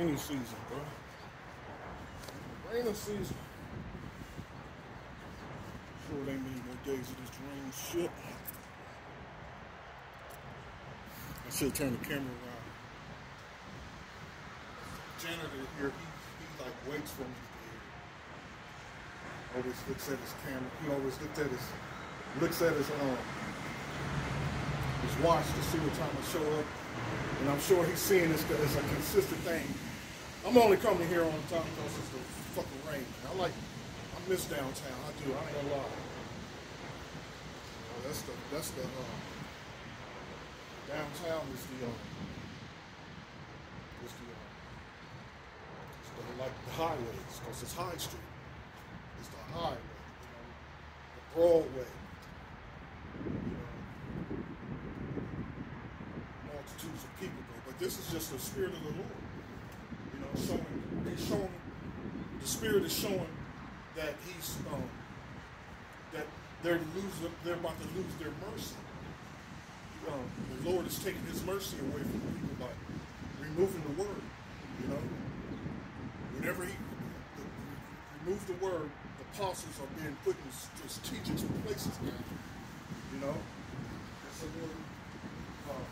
Rainy season, bro. Rainy season. Sure, they many more days of this rain shit. I should turn the camera around. Janitor here, he, he like waits for me to. Always looks at his camera. He always looks at his looks at his um his watch to see what time I show up. And I'm sure he's seeing this as a consistent thing. I'm only coming here on time because it's the fucking rain. I like, I miss downtown. I do. I ain't gonna lie. That's the, that's the, uh, downtown is the, uh, is the, uh, it's the, like the highways because it's High Street. It's the highway, you know, the Broadway. You know, multitudes of people go. But this is just the spirit of the Lord. You know, showing he's showing the spirit is showing that he's um, that they're losing they're about to lose their mercy. The Lord is taking his mercy away from people by removing the word. You know? Whenever he the, removed the word, the apostles are being put in strategic places now. You know? And so Lord, uh,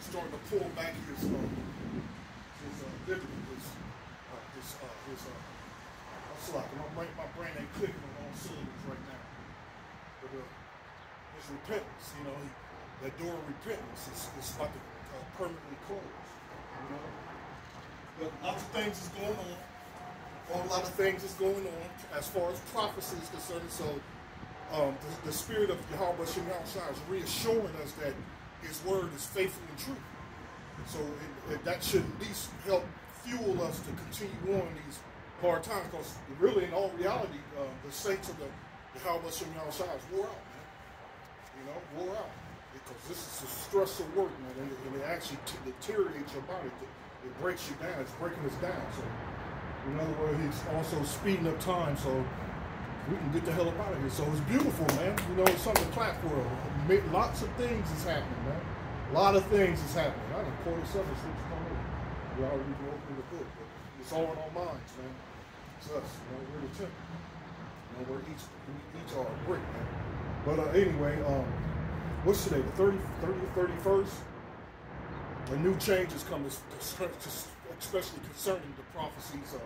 starting to pull back his uh, his uh, liberty, his uh, his uh, his uh, I'm sorry, my brain my brain ain't clicking on all cylinders right now. Repentance, you know, that door of repentance is, about to uh, permanently close. You know, but lots of things is going on. A lot of things is going on as far as prophecy is concerned. So um, the, the spirit of Yahweh Shem is reassuring us that his word is faithful and true. So it, it, that should at least help fuel us to continue on these hard times because really, in all reality, uh, the saints of the Yahweh Shem Shai is wore out. You know, wore out. Because this is the stress of work, man, and it, and it actually deteriorates your body. It, it breaks you down. It's breaking us down. So, in other words, he's also speeding up time so we can get the hell up out of here. So it's beautiful, man. You know, it's something to clap for. Lots of things is happening, man. A lot of things is happening. I done quarter seven since you come in. We already been opening the book, but it's all in our minds, man. It's us. You know, we're the temple. You know, we're each, we each are a brick, man. But uh, anyway, um, what's today? The 30, 30th, 31st? A new change is coming, especially concerning the prophecies of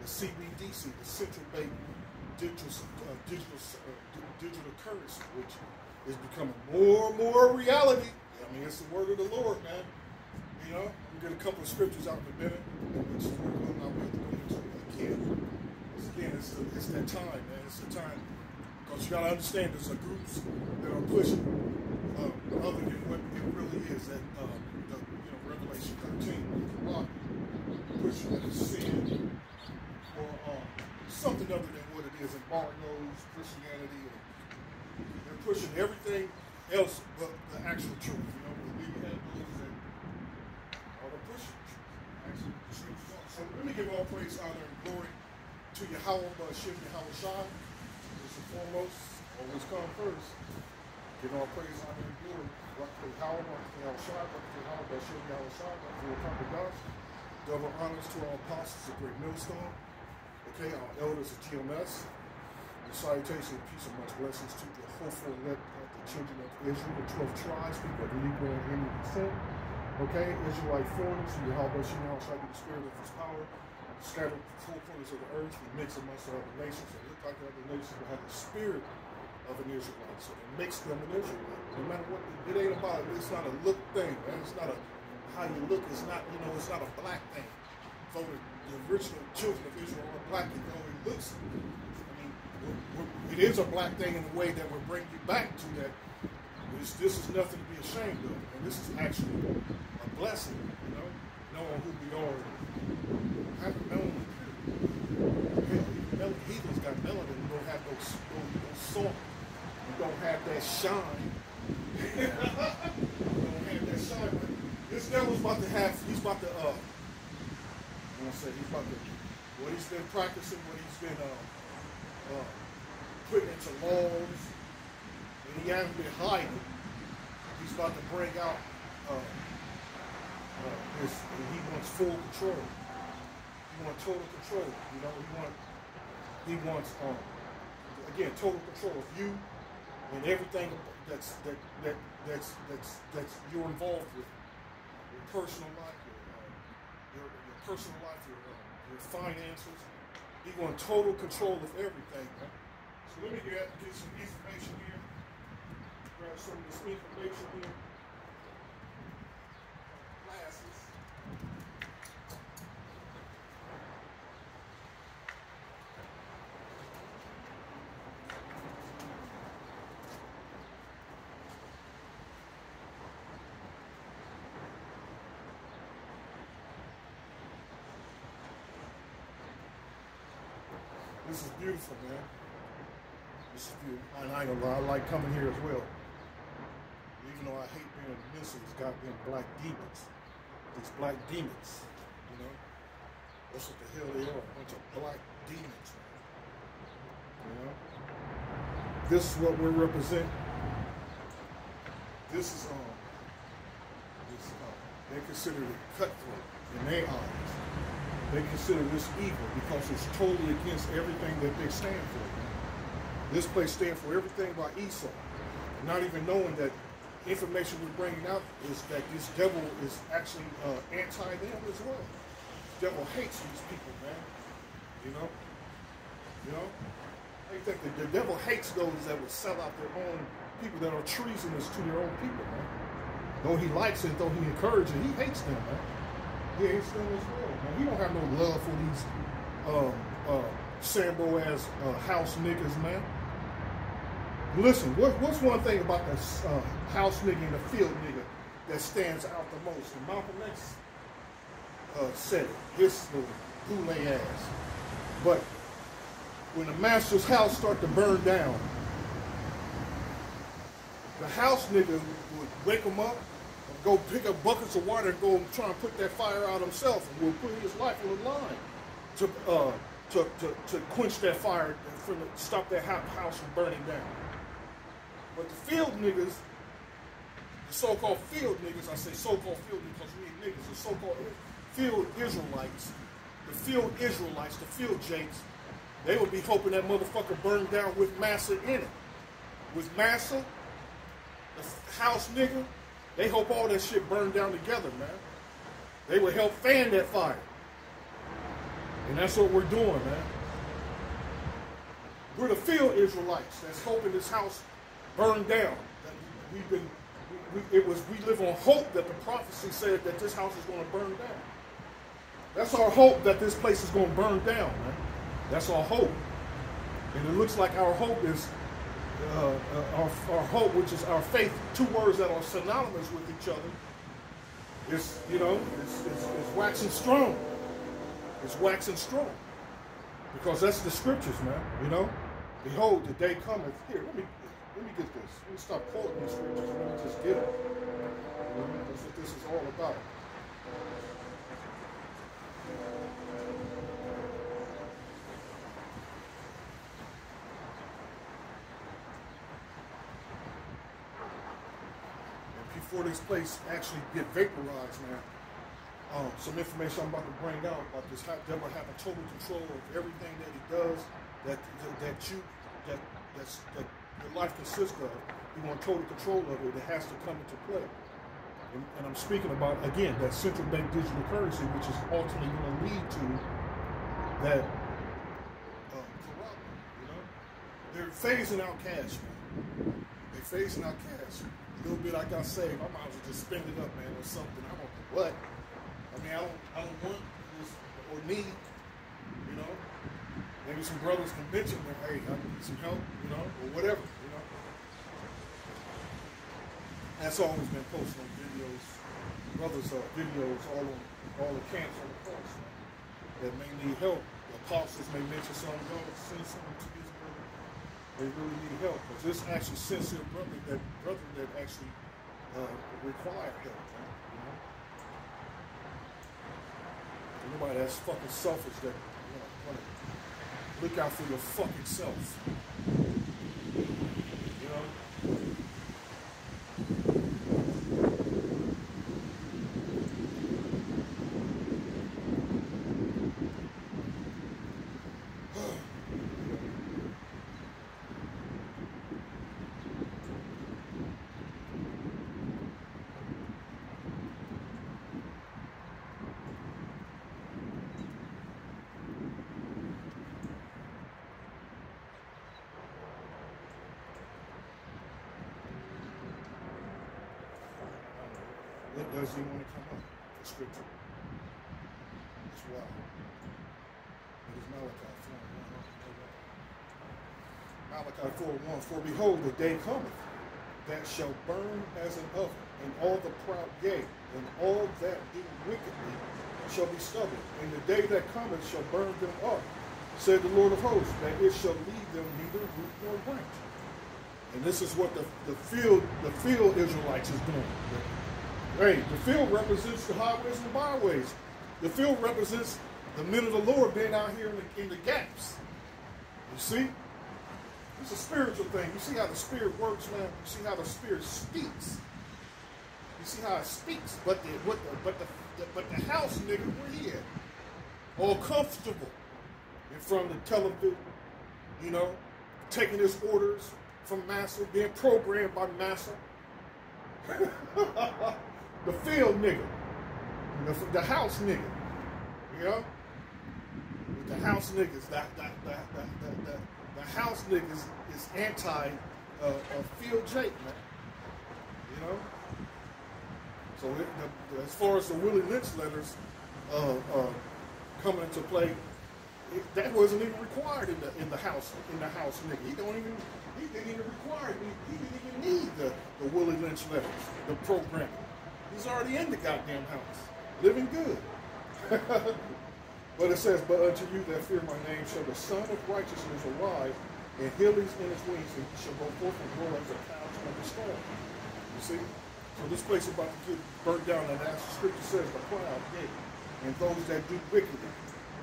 the CBDC, the Central Bank Digital, uh, digital, uh, digital currency, which is becoming more and more a reality. I mean, it's the word of the Lord, man. You know, we get a couple of scriptures out in a minute, which is I'm not going to go into again. Again, it's, it's that time, man. It's the time. Because you got to understand there's a groups that are pushing uh, other than what it really is. That, uh, the, you know, Revelation 13, a lot pushing that sin or um, something other than what it is embargoes, Christianity, and they're pushing everything else but the actual truth. You know, we have those that are pushing the truth. So let me give all praise, honor, and glory to Yahweh, Bashem, Yahweh Shai. First and foremost, always come first. Give all praise, honor, and glory. Rock to Yahweh, rock to Yahweh Shai, rock to Yahweh, Bashem, Yahweh Shai, rock to Yahweh Gods. Double honors to our apostles of Great Millstone. Okay, our elders of GMS. And salutation, peace, and much blessings to the hopeful elect of the children of Israel, the 12 tribes, people of Negro and Indian descent. Okay, Israelite foreigners, who Yahweh Shemel shall be the spirit of his power, scattered the four corners of the earth, he mixed amongst the other nations. They look like the other nations, but have the spirit of an Israelite. So it makes them an Israelite. No matter what, it ain't about it. It's not a look thing, man. It's not a how you look. It's not, you know, it's not a black thing. For the, original children of Israel are black, you know, it looks. I mean, we're, we're, it is a black thing in a way that will bring you back to that. This, this is nothing to be ashamed of, and this is actually a blessing, you know, knowing who we are. Even heathens got melanin. You don't have no, no, no salt. You don't have that shine. you don't have that shine. But this devil's about to have. He's about to. Uh, I want to say he's about to. What he's been practicing, what he's been uh, uh, putting into laws, and he hasn't been hiding. He's about to bring out. Uh, uh, his, he wants full control. Want total control. You know, he want he wants um again total control of you and everything that's that that that's that's that's you're involved with your personal life, your uh, your, your personal life, your uh, your finances. He wants total control of everything. So let me get, get some information here. Grab some of this information here. This is beautiful, man. This is beautiful. And I ain't gonna lie, I like coming here as well. Even though I hate being of these goddamn black demons. These black demons, you know? That's what the hell they are. A bunch of black demons. You know? This is what we're representing. This is um this uh, they consider it cutthroat in their eyes they consider this evil because it's totally against everything that they stand for. This place stands for everything by Esau. Not even knowing that information we're bringing out is that this devil is actually uh, anti them as well. The devil hates these people, man. You know? You know? I think that the devil hates those that would sell out their own people that are treasonous to their own people, man. Though he likes it, though he encourages it, he hates them, man. He hates them as well. He don't have no love for these um, uh, Sambo ass uh, house niggas, man. Listen, what, what's one thing about the uh, house nigga and the field nigga that stands out the most? And Malcolm X uh, said it. His little boule ass. But when the master's house start to burn down, the house nigga would wake him up go pick up buckets of water and go and try and put that fire out himself and will put his life on the line to, uh, to, to, to quench that fire the, stop that house from burning down. But the field niggas, the so-called field niggas, I say so-called field because we ain't niggas, the so-called field Israelites, the field Israelites, the field jakes, they would be hoping that motherfucker burned down with Massa in it. With Massa, the house nigga, they hope all that shit burned down together, man. They would help fan that fire. And that's what we're doing, man. We're the field Israelites that's hoping this house burned down. We've been, we, it was, we live on hope that the prophecy said that this house is going to burn down. That's our hope that this place is going to burn down, man. That's our hope. And it looks like our hope is uh, our, our hope, which is our faith, two words that are synonymous with each other, is, you know, it's, it's, it's waxing strong. It's waxing strong. Because that's the scriptures, man, you know? Behold, the day cometh. Here, let me let me get this. Let me stop quoting these scriptures let me just get it. That's what this is all about. This place actually get vaporized now. Um, some information I'm about to bring out about this devil having total control of everything that he does, that that you that that's that your life consists of. You want total control of it. It has to come into play. And, and I'm speaking about again that central bank digital currency, which is ultimately going to lead to that uh, corruption. You know, they're phasing out cash, man. They're phasing out cash little bit I got saved, I might as well just spend it up, man, or something. I don't know what. I mean, I don't, I don't want or need, you know. Maybe some brothers can mention that, hey, I need some help, you know, or whatever, you know. That's always been posted on videos, brothers' uh, videos all on all the camps on the coast that may need help. The apostles may mention something, go send to they really need help because this actually sincere brother that brother that actually uh, required help. You know? Nobody that's fucking selfish that you know, look out for your fucking self. You know. Does he want to come up? The scripture. That's why. It is Malachi 4 Malachi 4 1. For behold, the day cometh that shall burn as an oven, and all the proud gate, and all that do wickedly shall be stubble. And the day that cometh shall burn them up, said the Lord of hosts, that it shall leave them neither root nor branch. And this is what the, the field the field Israelites is doing. Hey, the field represents the highways and the byways. The field represents the men of the Lord being out here in the, in the gaps. You see? It's a spiritual thing. You see how the spirit works, man. You see how the spirit speaks. You see how it speaks. But the what the but the, the but the house nigga, where he at? All comfortable in front of the television, you know, taking his orders from Massa, being programmed by Massa. the field nigga. The, the house nigga. You know? The house niggas, that that that that that, that the house niggas is anti uh, uh, field Jake, man. You know? So it, the, as far as the Willie Lynch letters uh, uh coming into play, it, that wasn't even required in the in the house in the house nigga. He don't even he didn't even require he, he didn't even need the, the Willie Lynch letters, the programming. He's already in the goddamn house, living good. But it says, But unto you that fear my name shall the Sun of Righteousness arise, and healings in his wings, and he shall go forth and grow as a couch of the storm. You see? So this place is about to get burnt down, and as the scripture says, the proud gate, and those that do wickedly.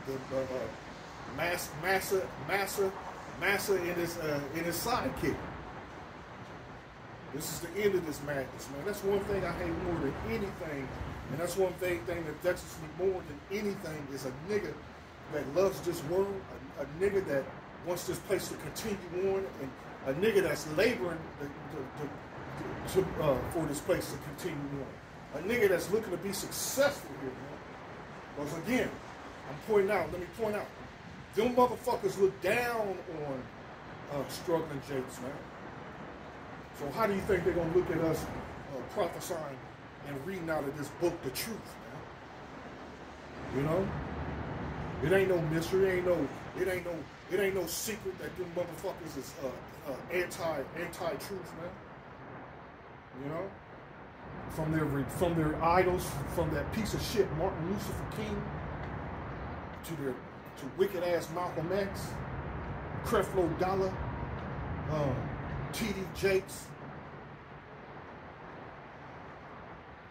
The, the uh, mass, massa, massa, massa in his uh, in his sidekick. This is the end of this madness, man. That's one thing I hate more than anything and that's one thing, thing that vexes me more than anything is a nigga that loves this world, a, a nigga that wants this place to continue on, and a nigga that's laboring to, uh, for this place to continue on. A nigga that's looking to be successful here, man. Because again, I'm pointing out, let me point out, them motherfuckers look down on uh, struggling Jakes, man. So how do you think they're gonna look at us uh, prophesying and reading out of this book the truth, man. You know? It ain't no mystery, it ain't no, it ain't no, it ain't no secret that them motherfuckers is uh, uh, anti anti truth, man. You know, from their from their idols, from that piece of shit Martin Lucifer King, to their to wicked ass Malcolm X, Creflo Dollar, um, T.D. Jakes,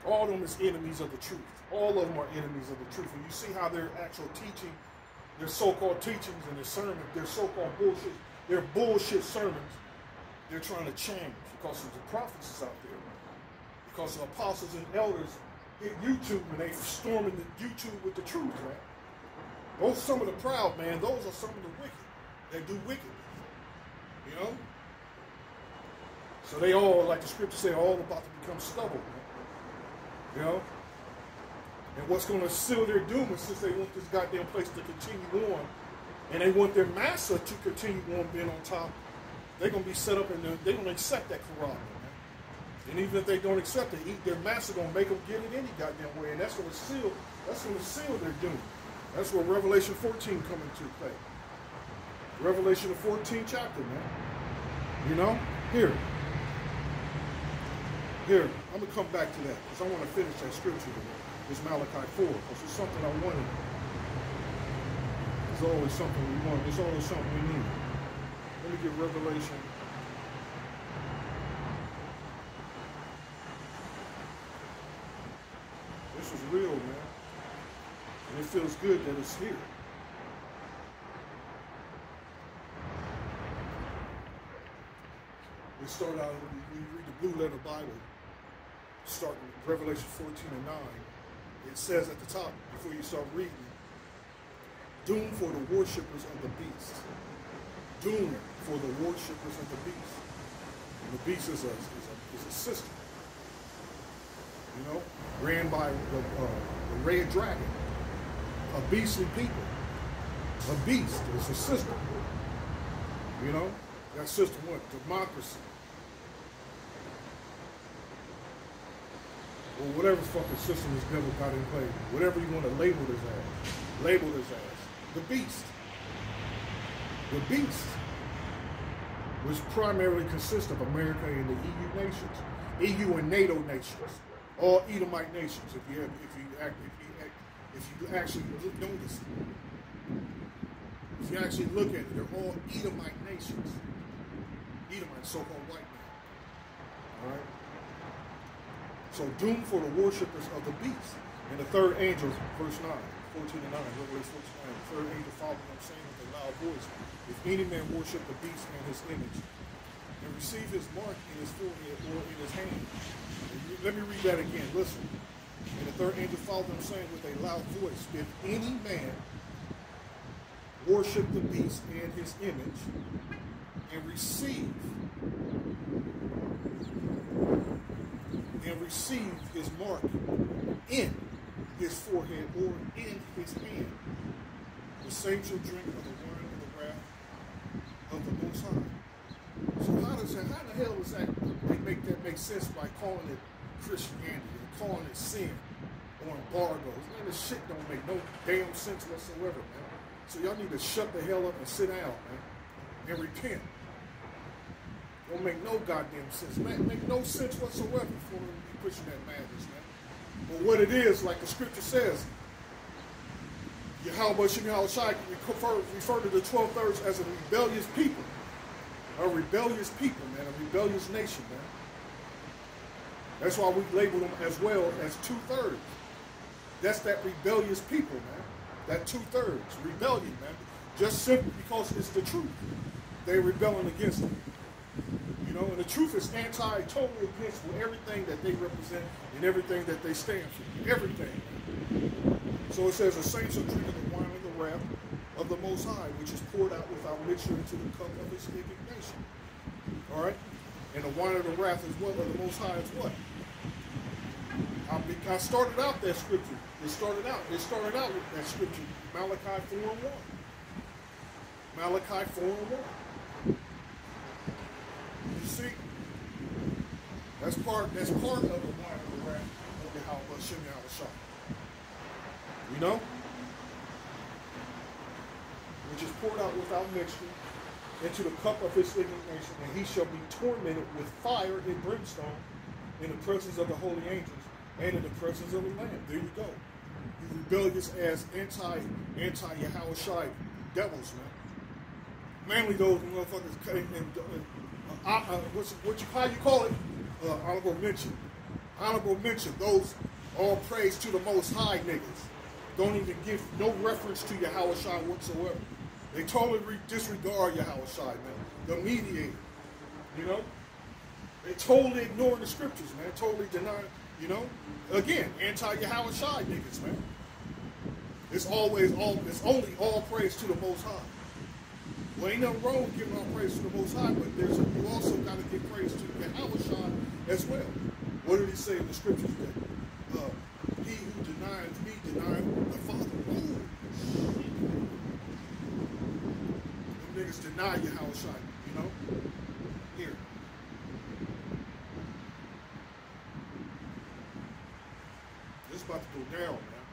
All of them is enemies of the truth. All of them are enemies of the truth. And you see how their actual teaching, their so-called teachings and their sermons, their so-called bullshit, their bullshit sermons, they're trying to change because of the prophets out there. Because the apostles and elders hit YouTube and they storming the YouTube with the truth, man. Those are some of the proud, man. Those are some of the wicked that do wicked. You know? So they all, like the scripture say, all about to become stubble. You know? And what's going to seal their doom is since they want this goddamn place to continue on, and they want their master to continue on being on top, they're going to be set up and they're going to accept that corruption. And even if they don't accept it, their master to make them get it any goddamn way. And that's to seal, that's to seal their doom. That's where Revelation 14 come into play. Revelation 14 chapter, man. You know? Here. Here, I'm going to come back to that because I want to finish that scripture with It's Malachi 4 because it's something I wanted. There's always something we want. There's always something we need. Let me get Revelation. This is real, man. And it feels good that it's here. We start out, we read the Blue Letter Bible starting Revelation 14 and 9, it says at the top, before you start reading, doom for the worshippers of the beast. Doom for the worshippers of the beast. And the beast is a, is a, is a system, you know, ran by the, uh, the red dragon, a beastly people. A beast is a system. You know, that system what? Democracy, or whatever fucking system this devil got in play, whatever you want to label this as, label this as the beast. The beast, which primarily consists of America and the EU nations, EU and NATO nations, all Edomite nations. If you have, if you act, if you act, if you actually notice, if you actually look at it, they're all Edomite nations. Edomite, so-called white men. All right. So doom for the worshippers of the beast. And the third angel, verse 9, 14 and 9, Revelation 14 9, the third angel followed them saying with a loud voice, If any man worship the beast and his image, and receive his mark in his forehead or in his hand. Let me read that again. Listen. And the third angel followed them saying with a loud voice, If any man worship the beast and his image, and receive and receive his mark in his forehead or in his hand, the same shall drink of the wine of the wrath of the Most High. So how does that? How the hell does that they make that make sense by calling it Christianity and calling it sin or embargoes? Man, this shit don't make no damn sense whatsoever, man. So y'all need to shut the hell up and sit down, man, and repent. Don't make no goddamn sense. Make no sense whatsoever for them to be pushing that madness, man. But what it is, like the scripture says, Yahweh Shem Shai refer, refer to the 12 thirds as a rebellious people. A rebellious people, man. A rebellious nation, man. That's why we label them as well as two thirds. That's that rebellious people, man. That two thirds. Rebellion, man. Just simply because it's the truth. They're rebelling against it. Know, and the truth is anti, totally against everything that they represent and everything that they stand for. Everything. So it says, the saints are drinking the wine of the wrath of the Most High, which is poured out without mixture into the cup of his indignation. All right? And the wine of the wrath is what? Of the Most High is what? I started out that scripture. It started out. It started out with that scripture, Malachi 4 and 1. Malachi 4 and 1. See? That's part that's part of the wine of the wrath of the house Yahweh Shem Yahweh You know? Which is poured out without mixture into the cup of his indignation, and he shall be tormented with fire and brimstone in the presence of the holy angels and in the presence of the Lamb. There you go. You rebellious as anti anti Yahweh devils, man. Mainly those motherfuckers and, and, uh, uh, what's, what you, how you call it? Uh, honorable mention. Honorable mention. Those all praise to the Most High niggas. Don't even give no reference to Yahweh Shai whatsoever. They totally disregard Yahweh Shai, man. The mediator. You know? They totally ignoring the scriptures, man. Totally denying, you know? Again, anti-Yahweh Shai niggas, man. It's always all it's only all praise to the Most High. Well, ain't nothing wrong giving all praise to the Most High, but there's you also got to give praise to Yahweh as well. What did he say in the scriptures that uh, he who denies me denies the Father? Ooh. Them niggas deny Yahweh you know? Here. This about to go down, man.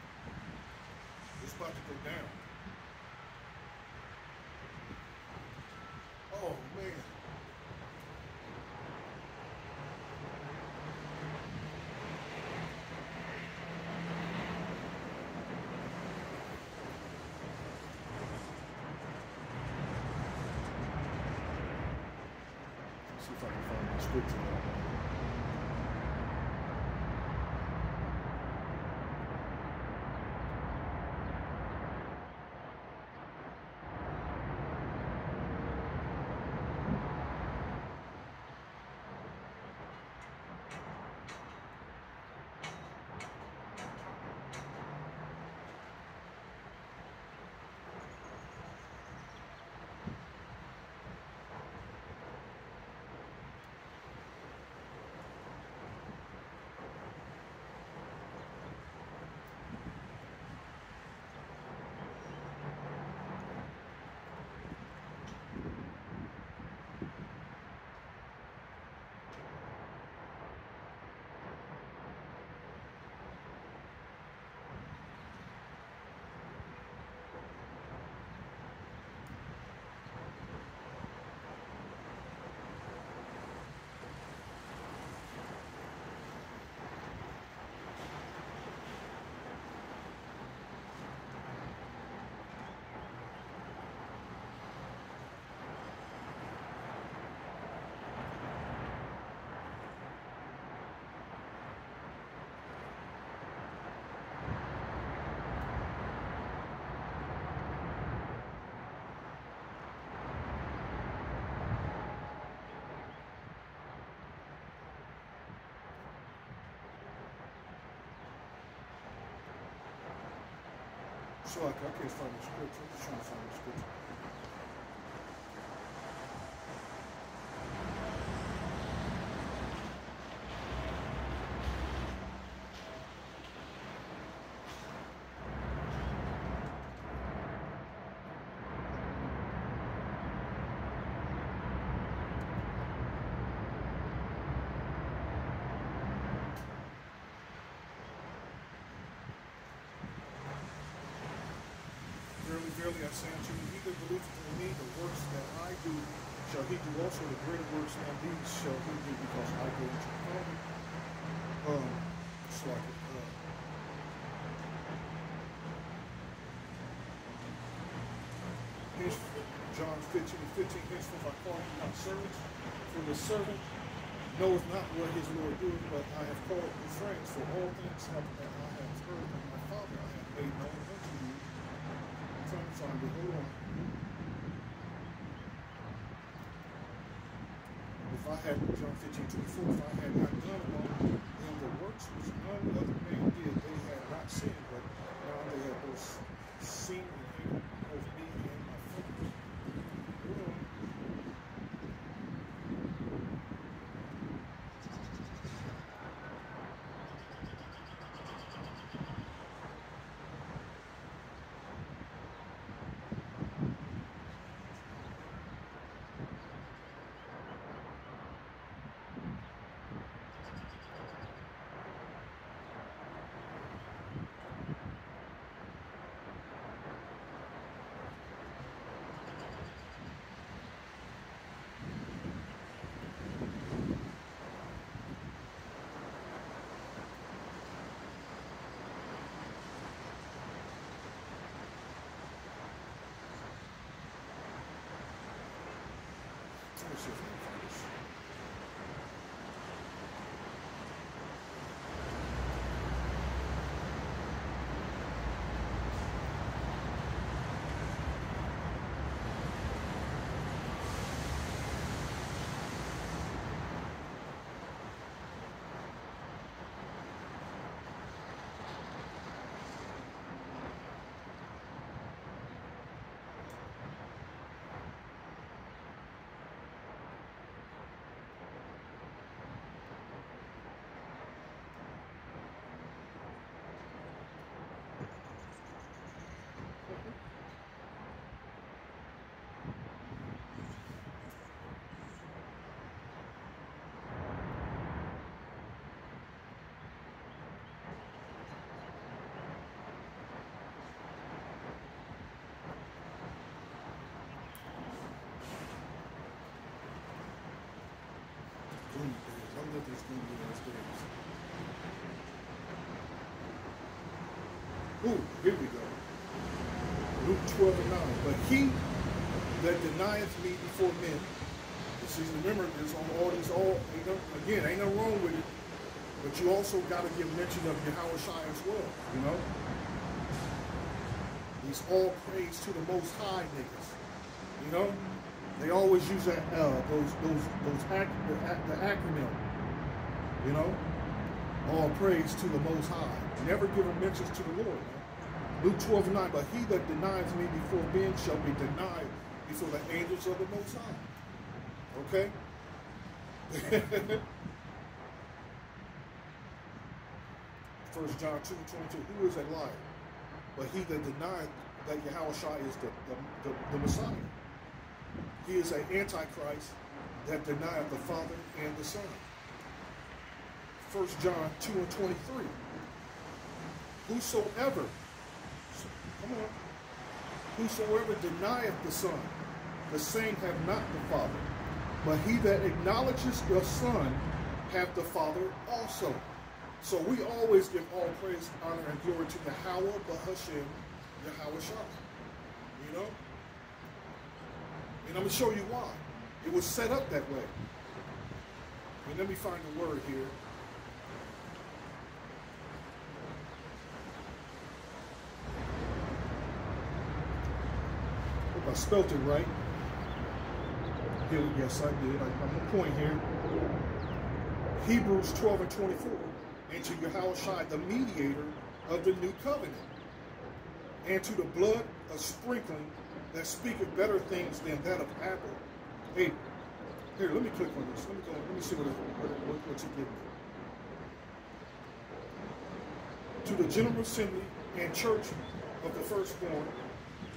This about to go down. Oh man. See if I can find the scripture. So I, I can't find the scripture. I'm just trying to I you, he that believeth in me, the works that I do, shall he do also. The greater works than these shall he do, because I go the Father. Um, it's like, uh, here's John 15 and 15. Henceforth I call you not servants, for the servant knoweth not what his Lord doeth, but I have called you friends, for all things have, that I have heard of my Father I have made known unto you. I'm trying to find it. Hold on. If I had, John 15, 24, if I had love these ass days. Ooh, here we go. Luke 12 and 9. But he that denieth me before men. You see, remember, there's on all these, all, ain't no, again, ain't no wrong with it. But you also got to give mention of Yahweh Shai as well, you know? He's all praise to the Most High niggas, you know? They always use that, uh, those, those, those, ac- the, the acronym, you know? All praise to the Most High. Never give a mentions to the Lord. Luke 12 9, but he that denies me before men shall be denied before the angels of the Most High. Okay? First John 2 22, who is a liar? But he that denied that Yahweh is the, the, the, the Messiah. He is an antichrist that denieth the Father and the Son. First John 2 and 23. Whosoever, come on, whosoever denieth the Son, the same have not the Father. But he that acknowledges the Son hath the Father also. So we always give all praise, honor, and glory to the Yahweh, Bahashem, Yahweh Shai. You know? And I'm going to show you why. It was set up that way. And let me find the word here. I spelt it right. Here, yes, I did. I, I'm on point here. Hebrews 12 and 24. And to Yahweh Shai, the mediator of the new covenant. and to the blood of sprinkling that speaketh better things than that of Abel. Hey, here, let me click on this. Let me go. Let me see what what, what, what you give me. To the general assembly and church of the firstborn,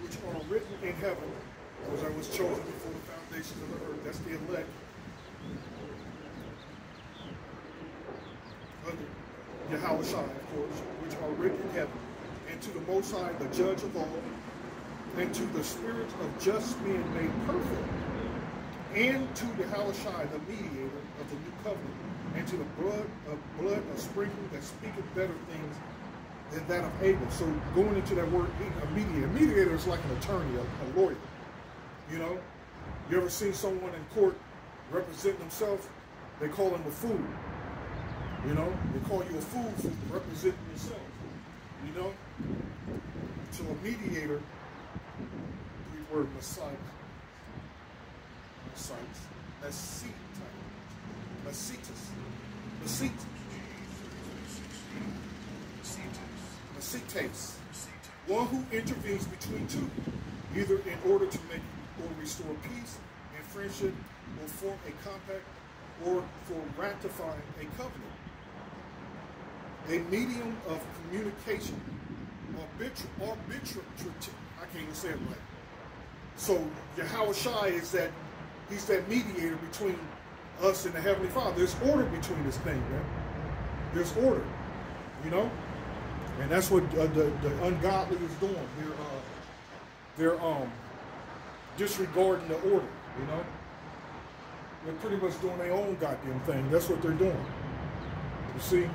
which are written in heaven, as I was chosen before the foundations of the earth. That's the elect. Yahweh of course, which are written in heaven, and to the Most High, the judge of all, and to the spirits of just men made perfect, and to Yahweh Shai, the mediator of the new covenant, and to the blood of blood of sprinkling that speaketh better things than that of Abel. So going into that word, a mediator. A mediator is like an attorney, a, a lawyer. You know, you ever seen someone in court represent themselves? They call him a fool. You know, they call you a fool for representing yourself. You know, to a mediator, Greek word Messiah. Messiah. Mesita. Mesitas. Mesites. One who intervenes between two, either in order to make or restore peace and friendship, or form a compact, or for ratifying a covenant a medium of communication, arbitra- arbitrary. I can't even say it right. So Yahweh Shai is that he's that mediator between us and the Heavenly Father. There's order between this thing, man. There's order, you know, and that's what uh, the, the ungodly is doing. They're uh, they're um disregarding the order, you know. They're pretty much doing their own goddamn thing. That's what they're doing. You see.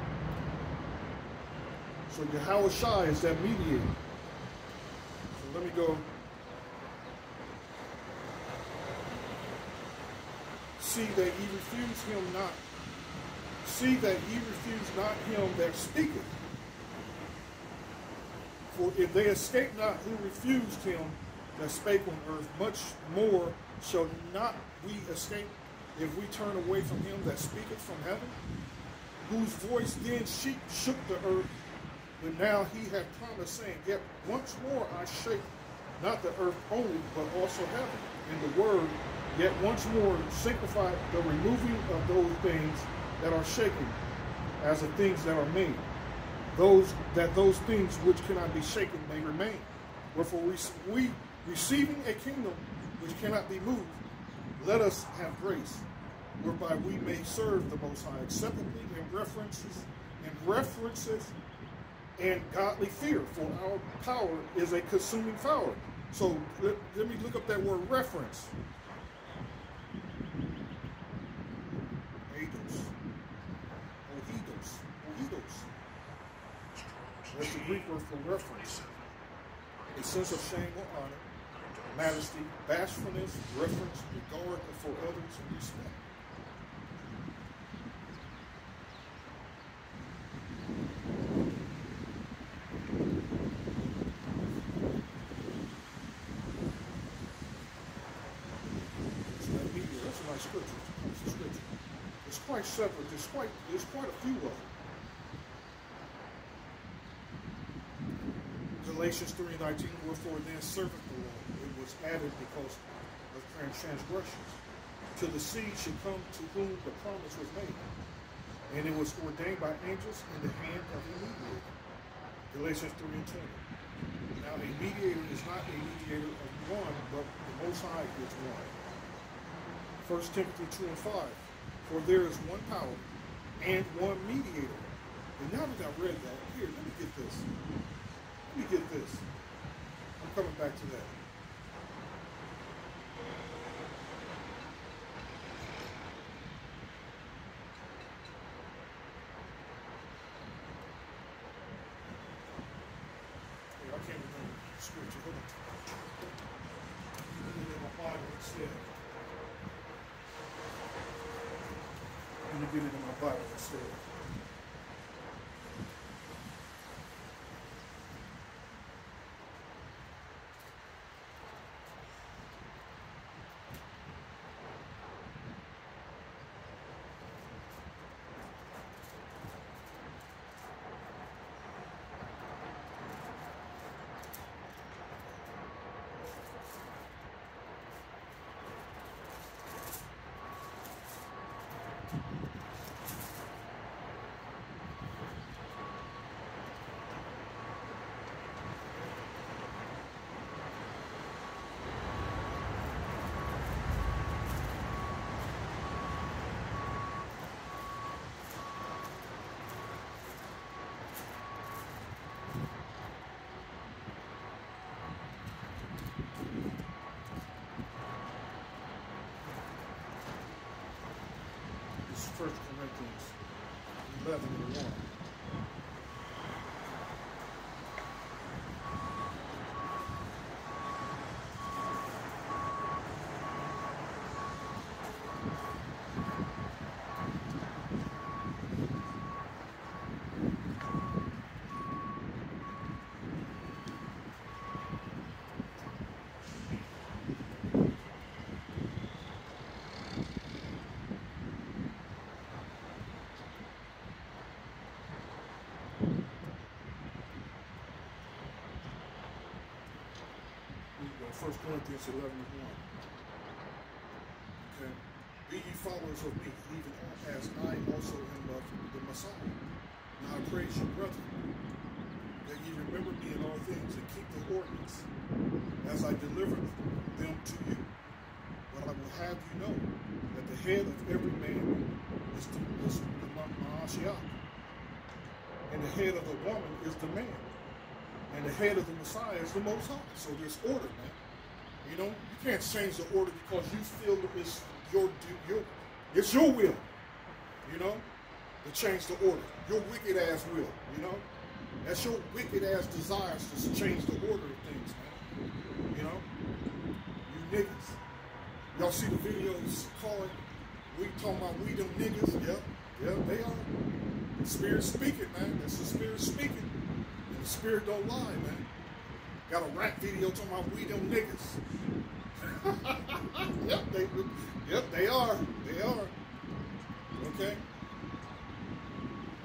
So Yahweh Shai is that mediator. So let me go. See that ye refuse him not. See that ye refuse not him that speaketh. For if they escape not who refused him that spake on earth, much more shall not we escape if we turn away from him that speaketh from heaven, whose voice then shook the earth but now he hath promised, saying, Yet once more I shake not the earth only, but also heaven. And the word, yet once more sanctify the removing of those things that are shaken, as the things that are made. Those that those things which cannot be shaken may remain. Wherefore we, we receiving a kingdom which cannot be moved, let us have grace, whereby we may serve the Most High acceptably in references, in references and godly fear, for our power is a consuming fire. So let, let me look up that word reference. Agos. Ohidos. Ohidos. That's the Greek word for reference. A sense of shame or honor, majesty, bashfulness, reference, regard for others, and respect. quite separate. There's quite there's quite a few of them. Galatians 3.19, wherefore then serveth the law. It was added because of transgressions. To the seed should come to whom the promise was made. And it was ordained by angels in the hand of a mediator. Galatians 3 and 20. Now a mediator is not a mediator of one, but the Most High is one. 1 Timothy 2 and 5. For there is one power and one mediator. And now that I've read that, here, let me get this. Let me get this. I'm coming back to that. I can't First Corinthians 11 and 1. We go 1 Corinthians 11 and 1. Okay. Be ye followers of me, even as I also am of the Messiah. Now I praise you, brethren, that ye remember me in all things and keep the ordinance as I delivered them to you. But I will have you know that the head of every man is the, is the Ma- Ma'ashiach, and the head of the woman is the man and the head of the Messiah is the Most High. So there's order, man. You know, you can't change the order because you feel it's your your it's your will. You know, to change the order. Your wicked ass will. You know, that's your wicked ass desires to change the order of things, man. You know, you niggas. Y'all see the videos calling? We talking about we them niggas? Yep, yep, they are. The spirit speaking, man. That's the spirit speaking. And the spirit don't lie, man. Got a rap video talking about we them niggas. yep, they yep, they are. They are. Okay?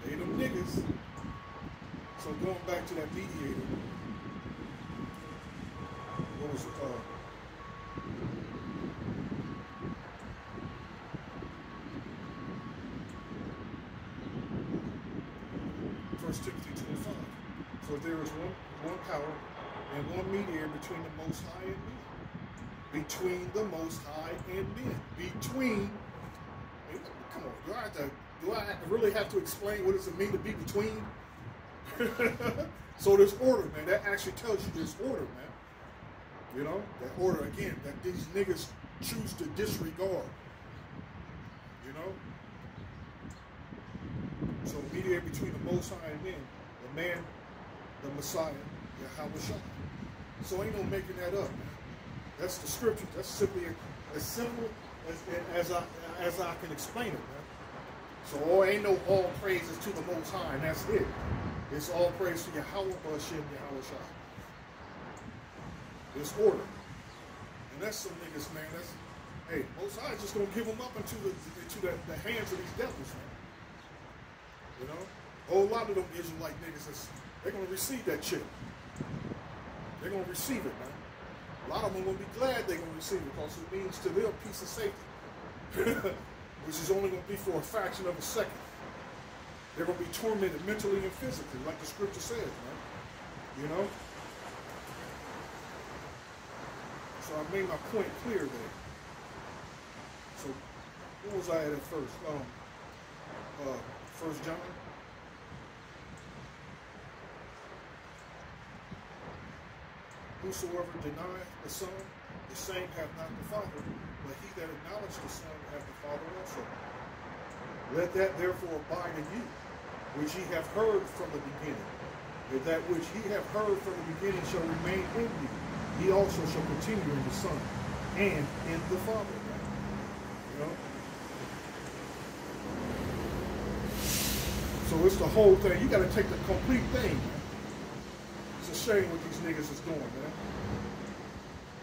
They them niggas. So going back to that mediator, what was it? Uh, First Timothy 2 and 5. For there is one, one power and one mediator between the Most High and men. Between the Most High and men. Between. Come on, do I have to? Do I really have to explain what does it mean to be between? so there's order, man. That actually tells you there's order, man. You know that order again that these niggas choose to disregard. You know. So mediator between the Most High and men, the man, the Messiah, Yahweh Shah. So ain't no making that up. That's the scripture. That's simply as simple as, as I as I can explain it, man. So all, ain't no all praises to the Most High, and that's it. It's all praise to Yahweh Bashem Yahweh Shah. There's order. And that's some niggas, man. That's hey, Most High is just gonna give them up into the into the, the hands of these devils, man. You know? A whole lot of them Israelite niggas, they're to receive that chip. They're going to receive it, man. A lot of them are going to be glad they're going to receive it because it means to them peace and safety, which is only going to be for a fraction of a second. They're going to be tormented mentally and physically, like the scripture says, man. You know? So I made my point clear there. So, what was I at at first? Um, uh, First John. Whosoever denieth the Son, the same hath not the Father, but he that acknowledgeth the Son hath the Father also. Let that therefore abide in you, which ye have heard from the beginning. If that which ye have heard from the beginning shall remain in you, ye also shall continue in the Son and in the Father. You know? So it's the whole thing. You got to take the complete thing, shame what these niggas is doing, man.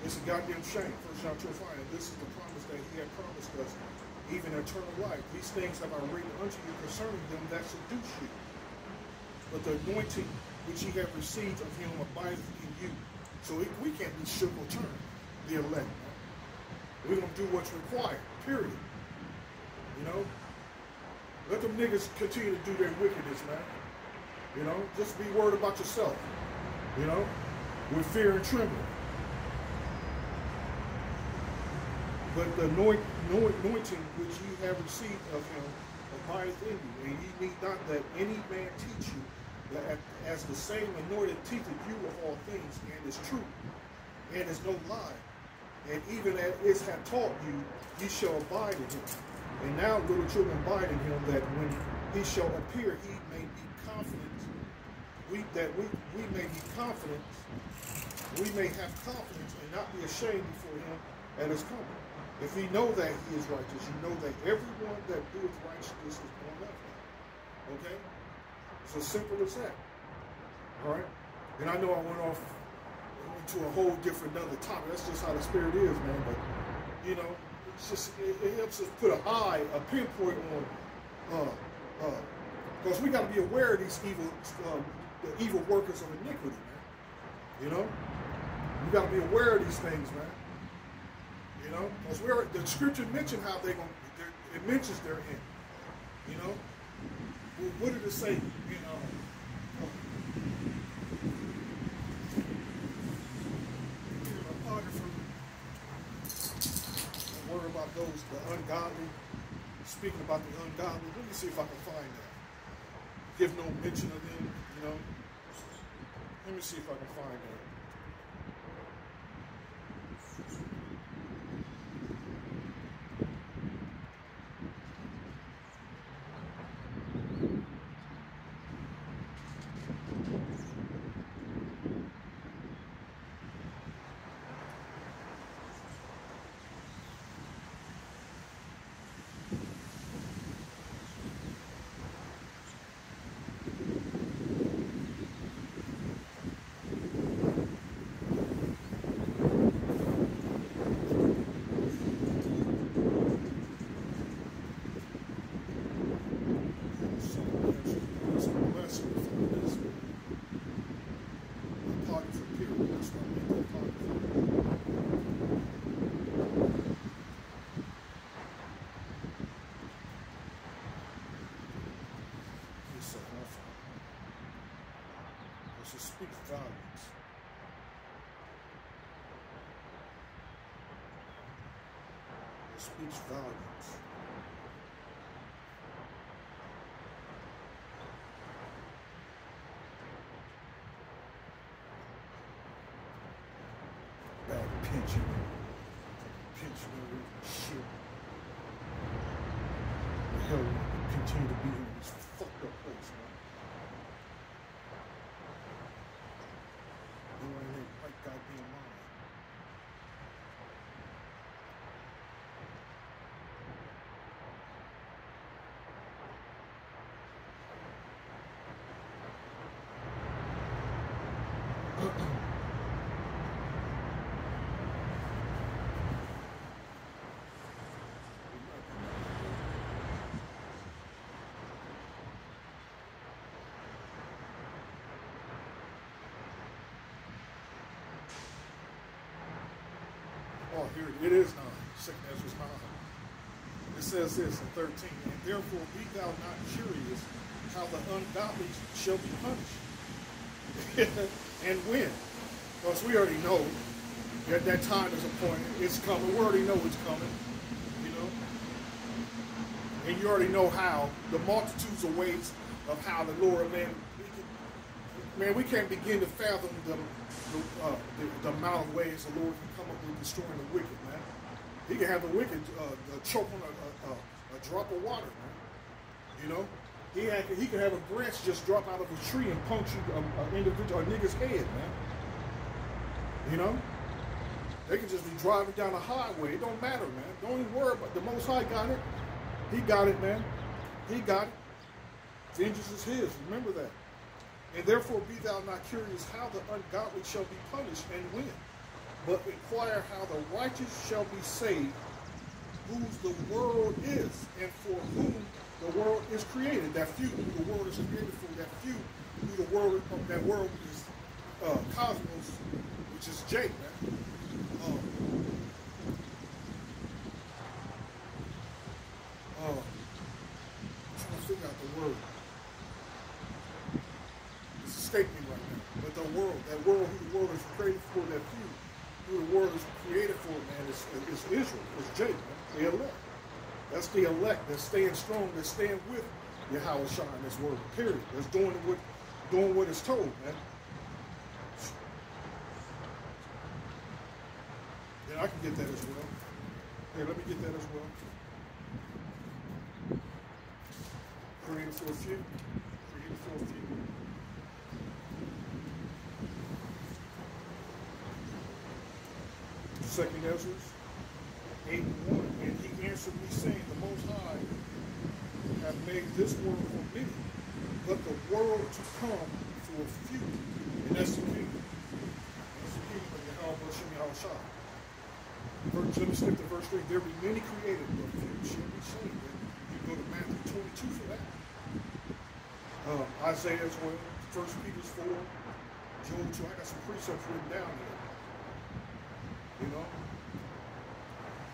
It's a goddamn shame. First John 2 5. And this is the promise that he had promised us, even eternal life. These things have I written unto you concerning them that seduce you. But the anointing which ye have received of him abideth in you. So it, we can't be shook or turned, the elect. We're going to do what's required, period. You know? Let them niggas continue to do their wickedness, man. You know, just be worried about yourself. You know, with fear and trembling. But the anoint, anointing which ye have received of him abideth in you, and ye need not that any man teach you, that as the same anointed teacheth you of all things, and is true, and is no lie. And even as it hath taught you, ye shall abide in him And now little children abide in him that when he shall appear, he. We that we, we may be confident, we may have confidence and not be ashamed before him at his coming. If we know that he is righteous, you know that everyone that doeth righteousness is born of him. Okay? So simple as that. All right? And I know I went off into a whole different other topic. That's just how the spirit is, man. But you know, it's just it, it helps us put a eye, a pinpoint on uh uh because we got to be aware of these evil uh, the evil workers of iniquity, man. You know? You got to be aware of these things, man. You know, because we're the scripture mentioned how they going to, it mentions their end. You know, well, what did it say? You um, know, word about those the ungodly, speaking about the ungodly. Let me see if I can find that. Give no mention of them. You know, let me see if I can find that. Speaks volumes. Bad pension, pensionary shit. The hell continue to be in this fucked up place, man. Doing it right goddamn mind. Oh, here it is nine. Second Esdras. It says this in 13. And therefore be thou not curious how the ungodly shall be punished. and when. Because we already know that that time is appointed. It's coming. We already know it's coming. You know? And you already know how. The multitudes of ways of how the Lord, man, man, we can't begin to fathom the, the, uh, the, the amount of ways the Lord can come up with destroying the wicked, man. He can have the wicked uh, choke on a, a, a, drop of water, man. You know? He, had, he can have a branch just drop out of a tree and puncture an individual, a nigga's head, man. You know? They can just be driving down the highway. It don't matter, man. Don't even worry about it. The Most High got it. He got it, man. He got it. Vengeance is his. Remember that. And therefore be thou not curious how the ungodly shall be punished and when, but inquire how the righteous shall be saved, whose the world is, and for whom the world is created. That few who the world is created for, that few who the world that world is uh, cosmos, which is Jake. Um, uh, I'm trying to figure out the word. It's escaping me right now. But the world, that world who the world is created for, that few who the world is created for, man, is, is Israel. It's Jake, man. The elect. That's the elect that's staying strong, that's staying with Yahweh Shah in this world, period. That's doing what doing what is told, man. Yeah, I can get that as well. Here, let me get that as well. Created for a few. Created for a few. Second Esdras, 8 and 1. And he answered me, saying, The Most High have made this world for many, but the world to come for a few. And that's the kingdom. That's the kingdom of Yahweh Shem Yahushua. Verse, let me skip to verse 3. There be many created, but few shall be saved. You go to Matthew 22 for that. Um, Isaiah as well, 1 Peter 4, Joel 2. I got some precepts written down here. You know?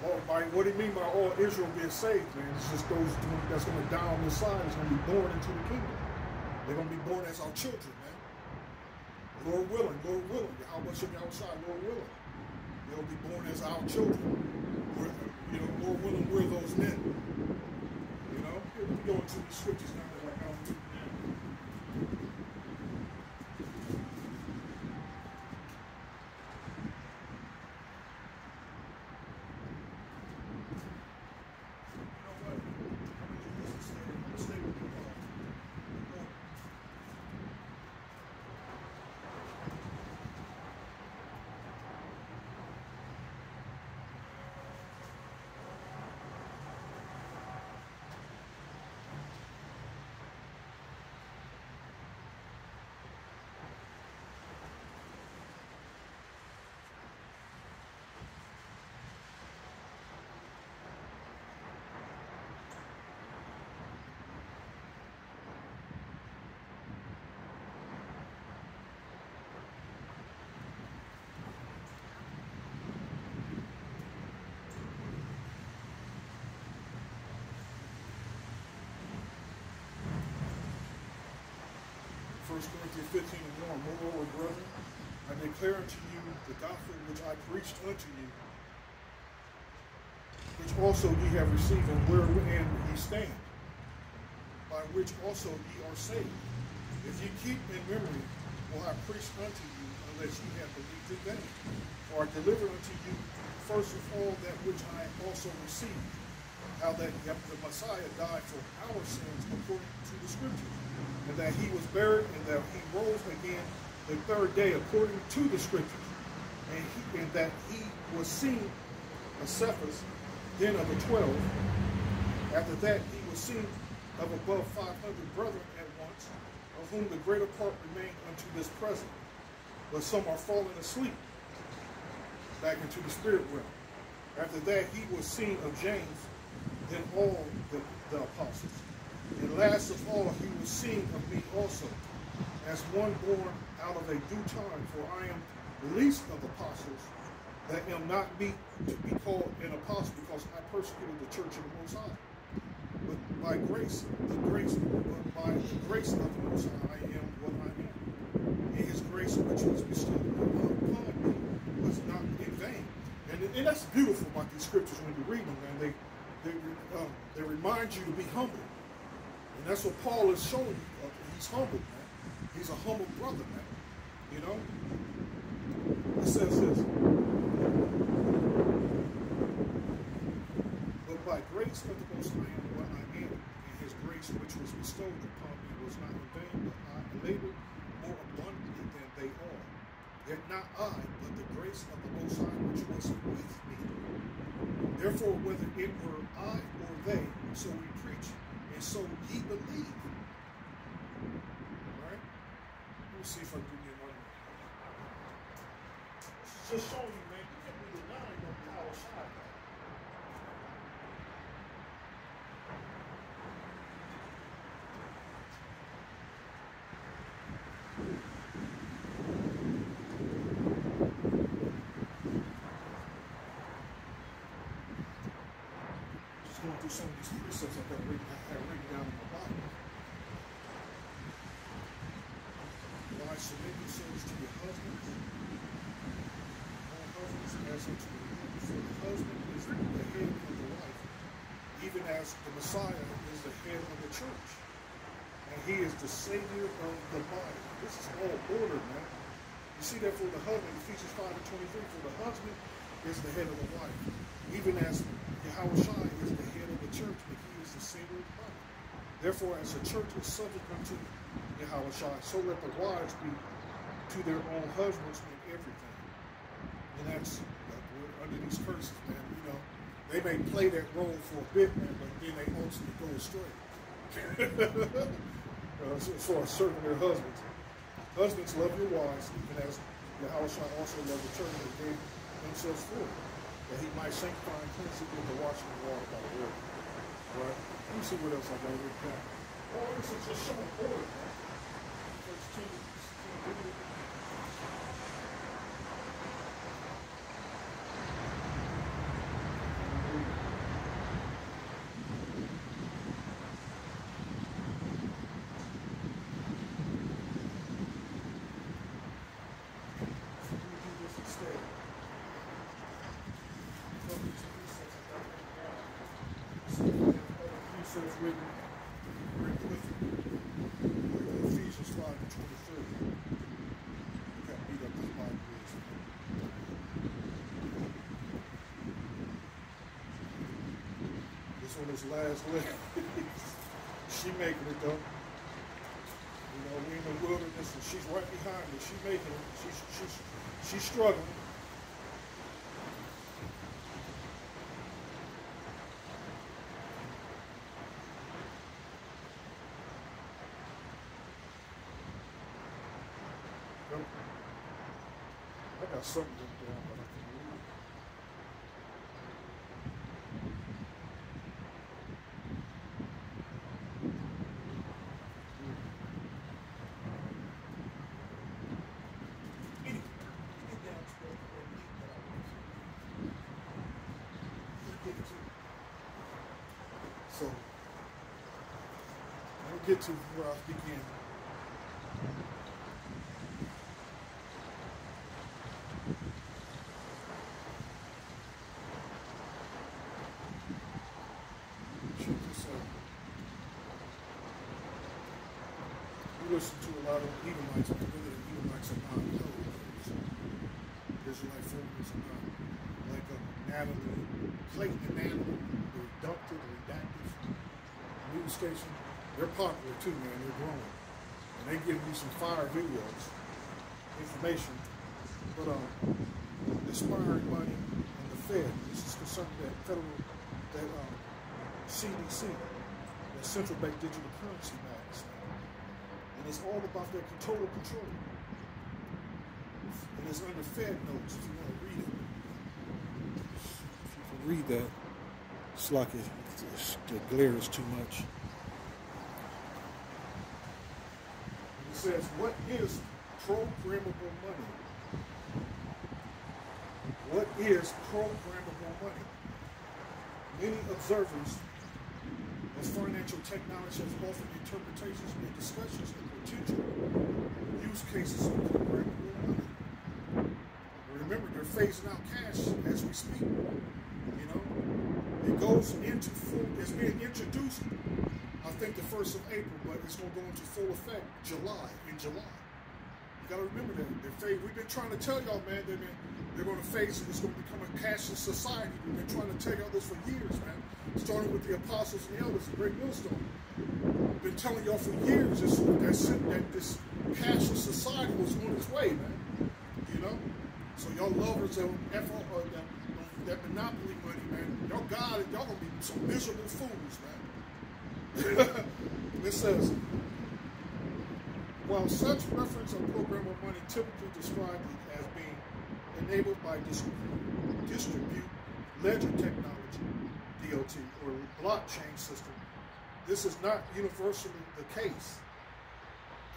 By what do you mean by all Israel being saved, man? It's just those that's going to die on the side is going to be born into the kingdom. They're going to be born as our children, man. Lord willing, Lord willing. How much of y'all side, Lord willing? They'll be born as our children. We're, you know, Lord willing, we're those men. You know? Here, me go into the scriptures 1 Corinthians 15 and 1. Moreover, brethren, I declare unto you the gospel which I preached unto you, which also ye have received, and wherein ye stand, by which also ye are saved. If ye keep in memory what I preached unto you, unless ye have believed in vain. For I delivered unto you first of all that which I also received, how that the Messiah died for our sins according to the Scriptures and that he was buried, and that he rose again the third day according to the scriptures, and, he, and that he was seen of Cephas, then of the twelve. After that, he was seen of above five hundred brethren at once, of whom the greater part remain unto this present, but some are fallen asleep back into the spirit realm. After that, he was seen of James, then all the, the apostles. And last of all, he was seen of me also, as one born out of a due time, for I am the least of apostles, that am not meet to be called an apostle, because I persecuted the church of the Most High. But by grace, the grace, but by the grace of the Most High, I am what I am. And his grace which was bestowed upon me was not in vain. And, and that's beautiful about these scriptures when you read them, man. They, they, um, they remind you to be humble. And that's what Paul is showing you. He's humble, man. He's a humble brother, man. You know? It says this. But by grace of the Most High am what I am, and his grace which was bestowed upon me was not in vain, but I labored more abundantly than they all. Yet not I, but the grace of the Most High which was with me. Therefore, whether it were I or they, so we so ye believe. Alright? Let me see if I can get one. Just showing you, man, you can be denying of the outside. Just going through some of these precepts I've got written, I have written down in my Bible. Why submit yourselves to your husbands? All husbands as unto the Lord. For the husband is the head of the wife, even as the Messiah is the head of the church. And he is the Savior of the body. This is all order, man. You see that for the husband, Ephesians 5 and 23, for the husband is the head of the wife, even as Yahweh Shai is the church, but he is the Savior of body. Therefore, as the church is subject unto Yahweh Shai, so let the wives be to their own husbands in everything. And that's like, we're under these curses, man. You know, they may play that role for a bit, man, but then they ultimately go astray. uh, far as serving their husbands. Husbands, love your wives, even as Yahweh Shai also loved the church and gave themselves for it, that he might sanctify and cleanse it with the washing of water by the word. Right? Let me see what else I got down. Oh, this is just so order, his last leg. she making it though. You know, we in the wilderness and she's right behind me. She making it. She's she's she's struggling. Get to where I. We listen to a lot of Edomites, but really the Edomites are not Edomites. Israelite formers are like uh, Natali, Clayton and the reductive, redactive news station. They're popular too, man. They're growing. And they give you some fire videos, information. But um, inspiring money and the Fed, this is concerning that federal, that um, CBDC, that central bank digital currency matters. And it's all about their total control. And it's under Fed notes if you want to read it. If you can read that, it's like it, it's, the glare is too much. It says, what is programmable money? What is programmable money? Many observers as financial technology has offered interpretations and discussions of potential use cases of programmable money. Remember, they're phasing out cash as we speak. You know, it goes into full. It's being introduced. I think the first of April, but it's going to go into full effect July in July. You got to remember that they're phased. We've been trying to tell y'all, man. They're, they're going to phase it. It's going to become a cashless society. We've been trying to tell y'all this for years, man. Starting with the apostles and the elders, the great millstone. Been telling y'all for years this, that, that this cashless society was on its way, man. You know. So y'all lovers of that, that monopoly money, man, y'all it. Y'all gonna be some miserable fools, man. It says, while such reference of programmable money typically described as being enabled by distribute ledger technology, DLT, or blockchain system, this is not universally the case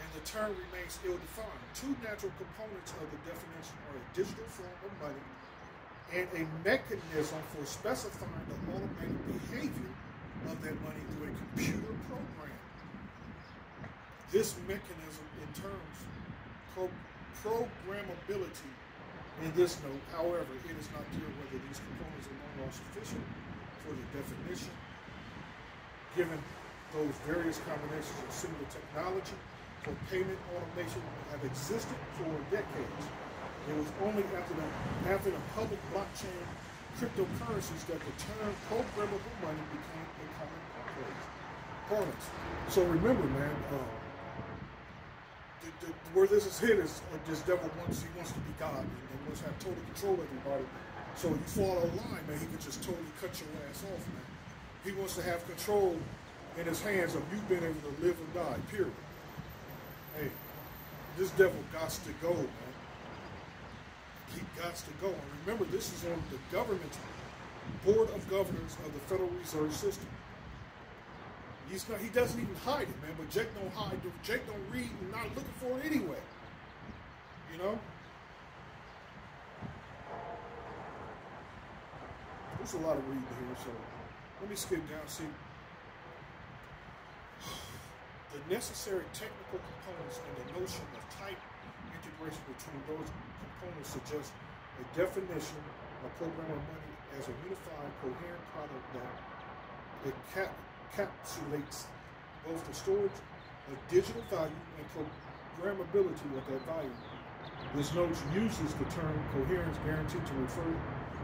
and the term remains ill-defined. Two natural components of the definition are a digital form of money and a mechanism for specifying the automated behavior of that money through a computer program. This mechanism in terms pro programmability in this note, however, it is not clear whether these components alone are sufficient for the definition, given those various combinations of similar technology for payment automation have existed for decades. It was only after the, after the public blockchain cryptocurrencies that the term programmable money became So remember, man, uh, the, the, where this is hit is uh, this devil wants he wants to be God and he wants to have total control of everybody. So you fall out of line, man, he can just totally cut your ass off, man. He wants to have control in his hands of you being able to live or die, period. Hey, this devil got to go, man. He got to go. And remember, this is on the government board of governors of the Federal Reserve System. He's not, he doesn't even hide it, man. But Jake don't hide. Jake don't read and not looking for it anyway. You know. There's a lot of reading here, so let me skip down. See, the necessary technical components and the notion of type integration between those components suggest a definition of programmer money as a unified, coherent product that it cap- encapsulates both the storage of digital value and programmability of that value. This note uses the term coherence guarantee to refer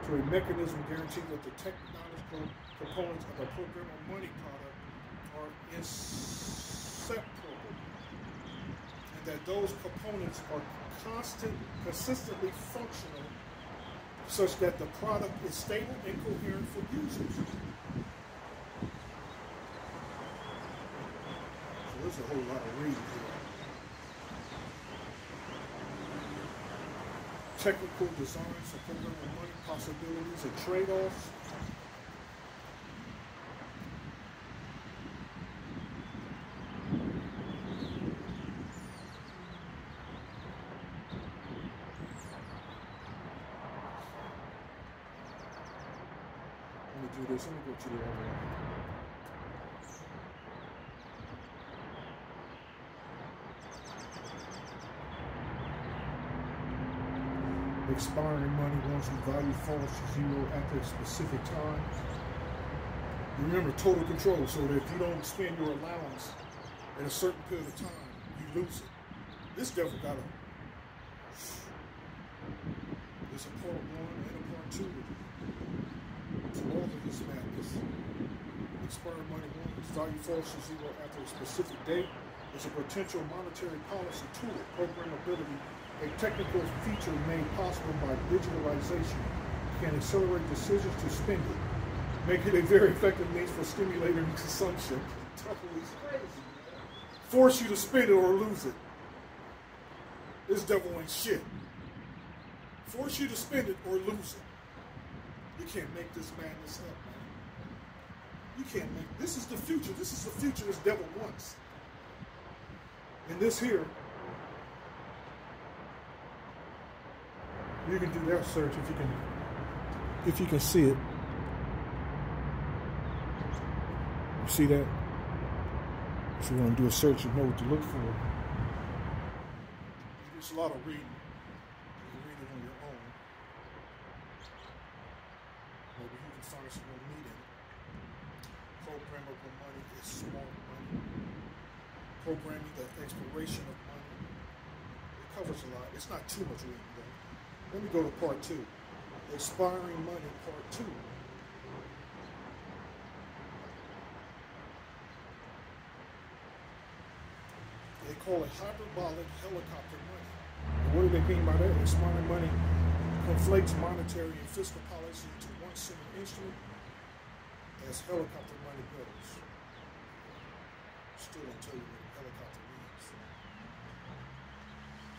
to a mechanism guaranteeing that the technological components of a programmer money product are inseparable and that those components are constant, consistently functional such that the product is stable and coherent for users. There's a whole lot of reading here. Technical designs of programming money possibilities and trade-offs. Let me do this. Let me go to the other one. Expiring money once the value falls to zero at a specific time. Remember, total control, so that if you don't spend your allowance in a certain period of time, you lose it. This devil got a, there's a part one and a part two to all of this madness. Expiring money once value falls to zero after a specific date is a potential monetary policy tool, programmability a technical feature made possible by digitalization can accelerate decisions to spend it, make it a very effective means for stimulating consumption. Force you to spend it or lose it. This devil ain't shit. Force you to spend it or lose it. You can't make this madness up, man. You can't make this is the future. This is the future this devil wants. And this here you can do that search if you can if you can see it. You see that? If you want to do a search, you know what to look for. It's a lot of reading. You can read it on your own. Maybe you can find some more meat in it. Programmable money is smart money. Programming the exploration of money. It covers a lot. It's not too much reading though. Let me go to part two. Expiring money, part two. They call it hyperbolic helicopter money. What do they mean by that? Expiring money conflates monetary and fiscal policy into one single instrument as helicopter money goes. Still don't you what helicopter means.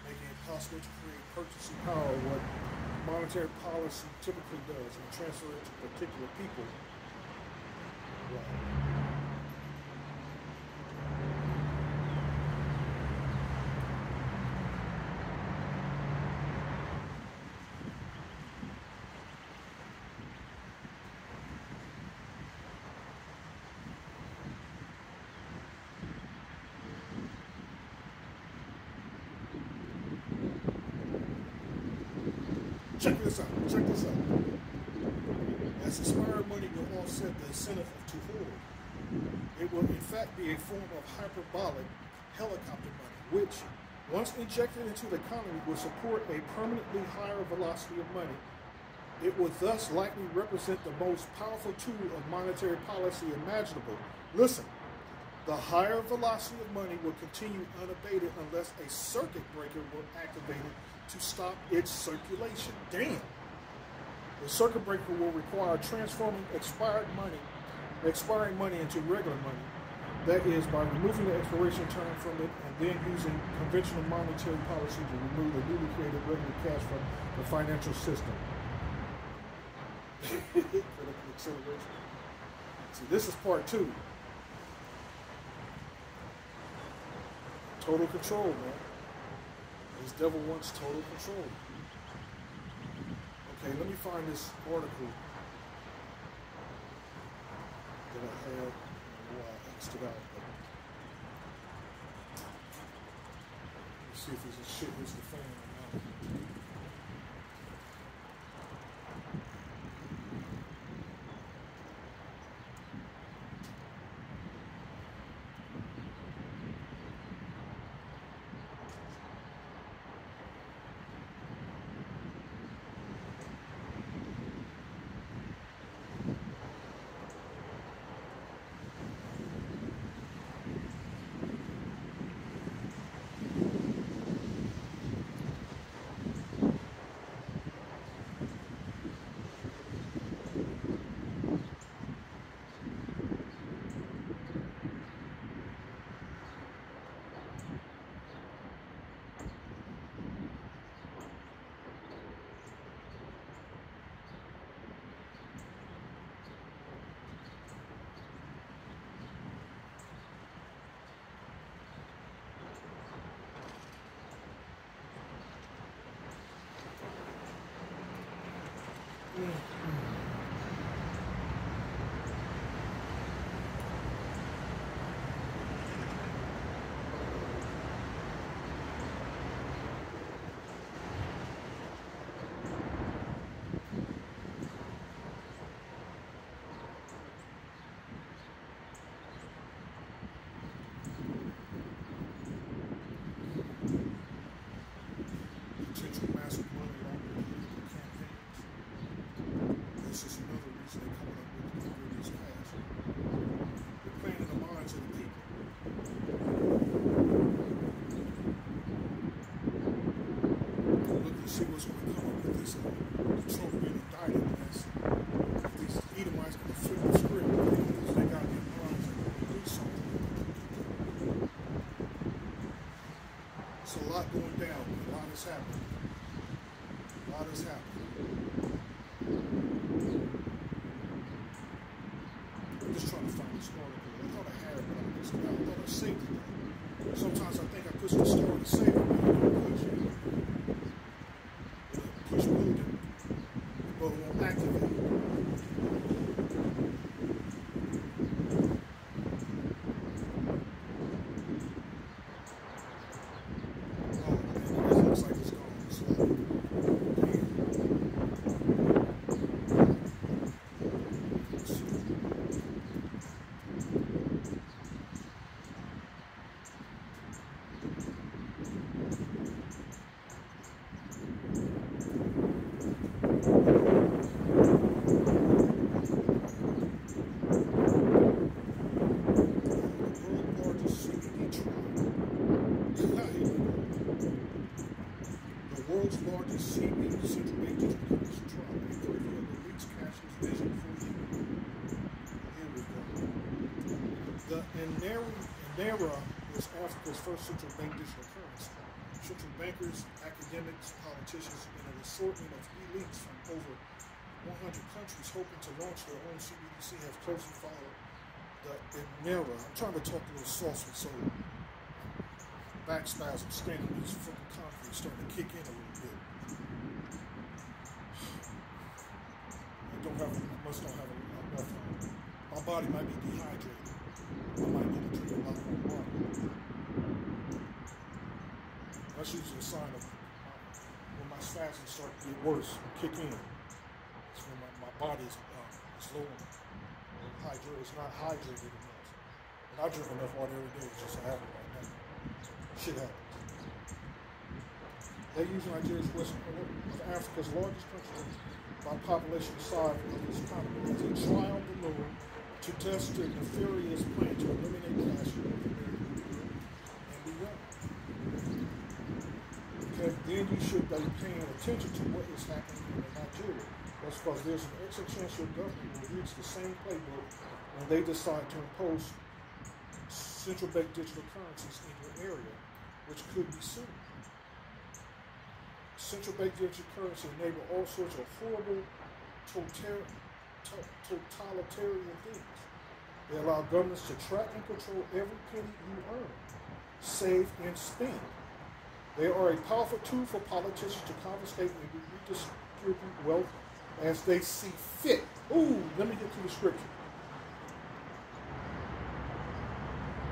Making it possible to create purchasing power, what monetary policy typically does, and transfer it to particular people. Right. Check this out. Check this out. As expired money will offset the incentive to hoard, it will in fact be a form of hyperbolic helicopter money, which, once injected into the economy, will support a permanently higher velocity of money. It would thus likely represent the most powerful tool of monetary policy imaginable. Listen, The higher velocity of money will continue unabated unless a circuit breaker were activate it to stop its circulation. Damn. The circuit breaker will require transforming expired money, expiring money into regular money. That is by removing the expiration term from it and then using conventional monetary policy to remove the newly created regular cash from the financial system. See, this is part two. Total control, man. This devil wants total control. Okay, let me find this article that I had. Oh, I X'd it out. Let's see if this shit hits the fan or not. A lot is happening. A lot is happening. I'm just trying to find this article. I thought I had it, but I just I thought I saved it. Sometimes I think I push the story to save it, but I don't it. Push moved it, but it won't activate it. Oh, man, it looks like it's gone. It's like, damn. Let's see. The world's largest CBD trial. The world's largest CBD central bank digital currency trial may reveal the leaks cashless vision for you. Here we go. The eNaira, eNaira is Africa's first central bank digital currency. Central bankers, academics, politicians, and an assortment of elites from over 100 countries hoping to launch their own CBDC have closely followed the eNaira. I'm trying to talk to a little saucy, so backspasm standing on this fucking concrete starting to kick in a little bit. I don't have, I must not have enough. uh, My body might be dehydrated. I might need to drink a lot more water. That's usually a sign of when my spasms start to get worse, kick in. It's when my, my body is, uh, is low on. It's not hydrated enough. And I drink enough water every day. It's just I haven't right now. Shit happens. They use Nigeria as West of Africa's largest country by population size of its economy as a trial balloon to test their nefarious plan to eliminate Castro North America and beyond. Okay, then you should be paying attention to what is happening in Nigeria. That's because there's an your government will use the same playbook when they decide to impose central bank digital currencies in your area, which could be soon. Central bank digital currency enable all sorts of horrible totalitarian things. They allow governments to track and control every penny you earn, save, and spend. They are a powerful tool for politicians to confiscate and redistribute wealth as they see fit. Ooh, let me get to the scripture.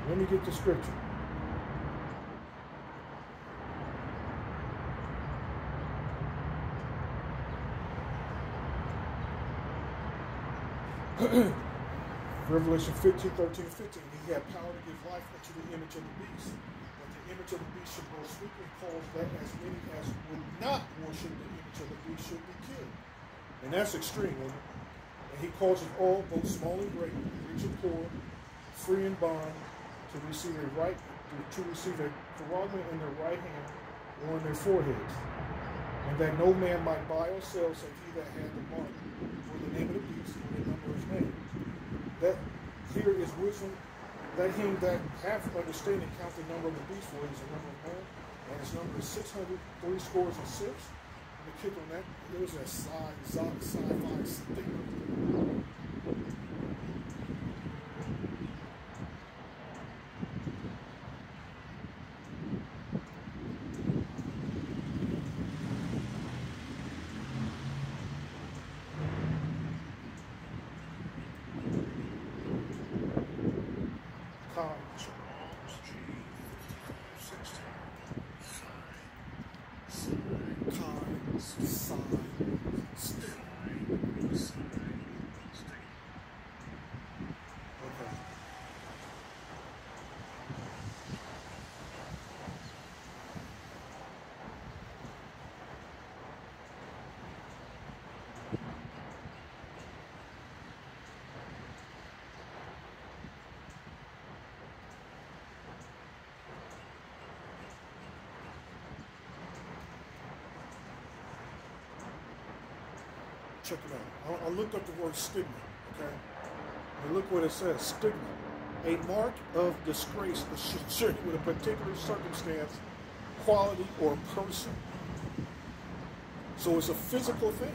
Let me get the scripture. Revelation 15, 13, 15. He had power to give life unto the image of the beast. Image of the beast should go sweetly cause that as many as would not worship the image of the beast should be killed. And that's extreme, And he causes all, both small and great, rich and poor, free and bond, to receive a right to receive a charagma in their right hand or in their foreheads, and that no man might buy or sell save he that had the mark, or the name of the beast, or the number of his name. That here is wisdom. Let him that hath understanding count the number of the beast, for it is a number of man, and his number is six hundred three scores and six. And the kick on that, there's a sci-fi thing. Check it out. I, I looked up the word stigma, okay? And look what it says, stigma. A mark of disgrace associated with a particular circumstance, quality, or person. So it's a physical thing.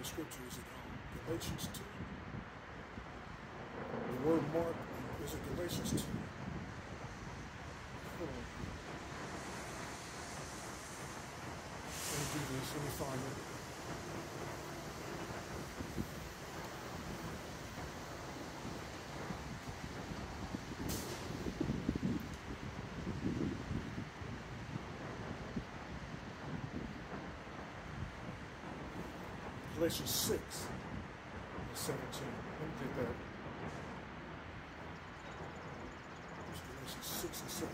the scripture is in Galatians 2. The word mark is in Galatians 2. Hold on. Let me do this. Let me find it. Galatians 6 and 17. Let me get that. Galatians 6 and 17.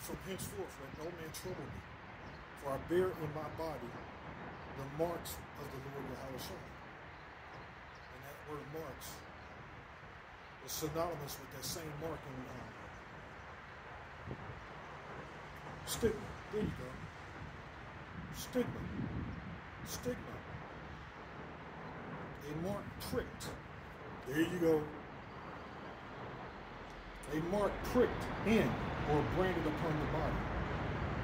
From henceforth let no man trouble me for I bear in my body the marks of the Lord Yahushua. And that word marks is synonymous with that same mark in um, stigma. There you go. Stigma. Stigma. A mark pricked. There you go. A mark pricked in or branded upon the body.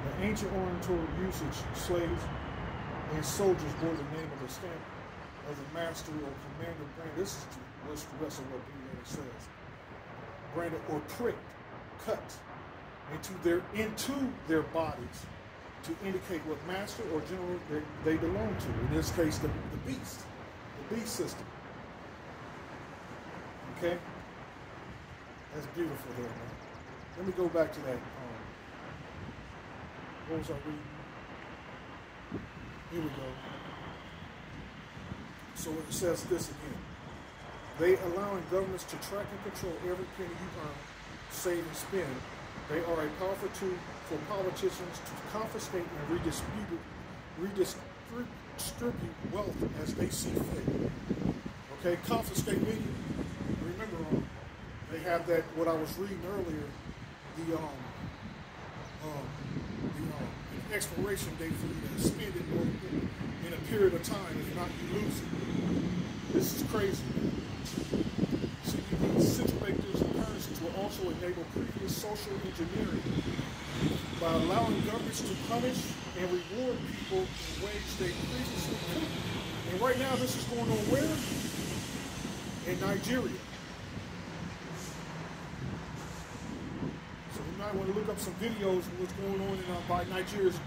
The ancient Oriental usage, slaves and soldiers bore the name of the stamp of the master or commander brand. This is rest of what Blue says. Branded or pricked, cut into their into their bodies to indicate what master or general they, they belong to. In this case, the, the beast, the beast system. Okay, that's beautiful there, man. Let me go back to that. Um, Reading? Here we go. So it says this again. They allowing governments to track and control every penny you earn, save and spend. They are a powerful tool for politicians to confiscate and redistribute, redistribute wealth as they see fit. Okay, confiscate meaning. Remember, they have that. What I was reading earlier, the um, expiration date for you to spend it in a period of time. If not, you lose it. This is crazy. CDB central bank digital currencies will also enable previous social engineering by allowing governments to punish and reward people in ways they previously couldn't. And right now, this is going on where? In Nigeria. So you might want to look up some videos of what's going on in, uh, by Nigeria's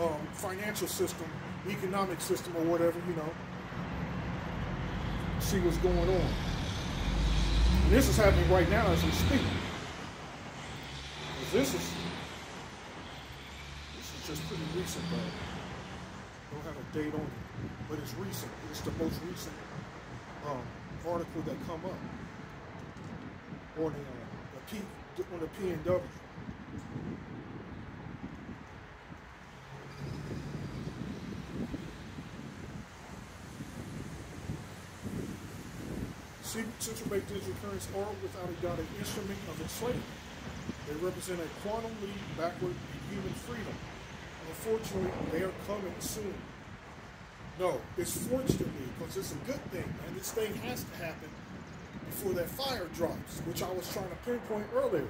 um, financial system, economic system, or whatever, you know. See what's going on. And this is happening right now as we speak. This is this is just pretty recent, but don't have a date on it, but it's recent. It's the most recent um, article that come up on the, uh, the P on the PNW. Central bank digital currencies are, without a doubt, an instrument of enslavement. They represent a quantum leap backward in human freedom. Unfortunately, they are coming soon. No, it's fortunately, because it's a good thing, and this thing has to happen before that fire drops, which I was trying to pinpoint earlier.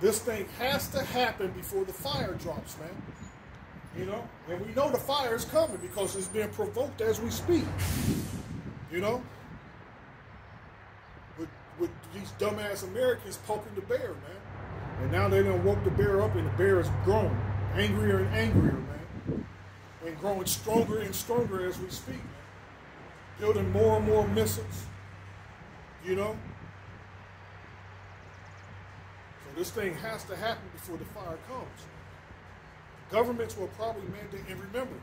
This thing has to happen before the fire drops, man. You know? And we know the fire is coming because it's being provoked as we speak. You know? With, with these dumbass Americans poking the bear, man. And now they done woke the bear up and the bear is growing. Angrier and angrier, man. And growing stronger and stronger as we speak, man. Building more and more missiles. You know? This thing has to happen before the fire comes. Governments will probably mandate, and remember,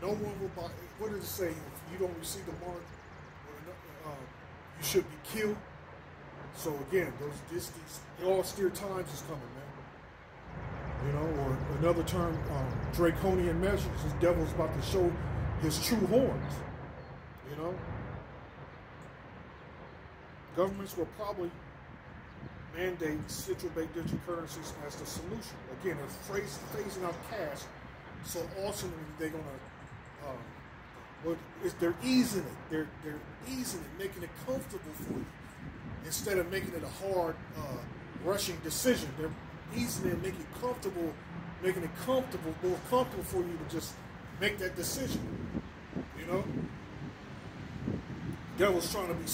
no one will buy. What does it say? If you don't receive the mark, uh, you should be killed. So again, those this, these austere times is coming, man. You know, or another term, um, draconian measures. This devil's about to show his true horns. You know, governments will probably mandate central bank digital currencies as the solution. Again, they're phasing out cash, so ultimately they're going to, um, well, they're easing it. They're they're easing it, making it comfortable for you instead of making it a hard, uh, rushing decision. They're easing it, making it comfortable, making it comfortable, more comfortable for you to just make that decision. You know, devil's trying to be